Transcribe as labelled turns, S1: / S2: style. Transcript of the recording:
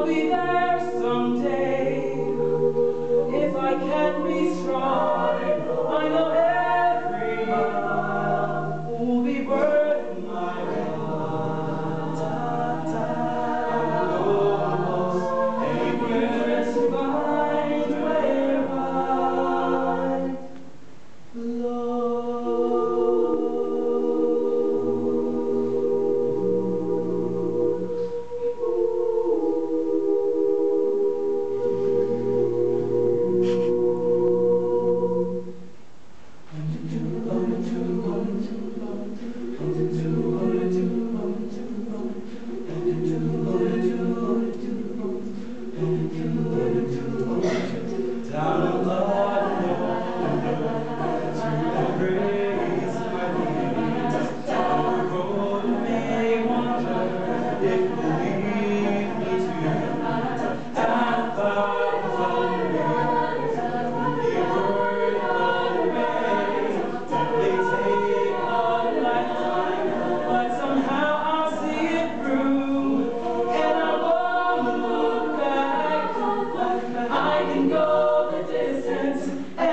S1: I'll be there. Listen.